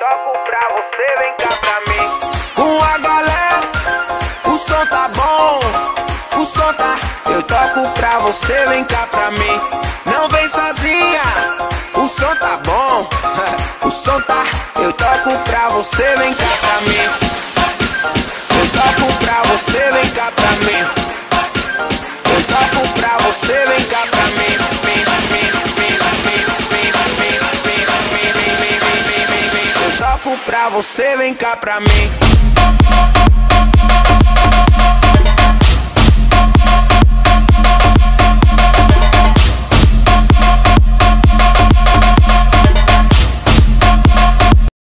toco pra você, vem cá pra mim. Com a galera, o som tá bom, o som tá. Eu toco pra você, vem cá pra mim. Não vem sozinha, o som tá bom, o som tá. Eu toco pra você, vem cá pra mim. Eu toco pra você, vem cá pra mim. Eu toco pra você, vem cá pra mim. Pra você, vem cá pra mim.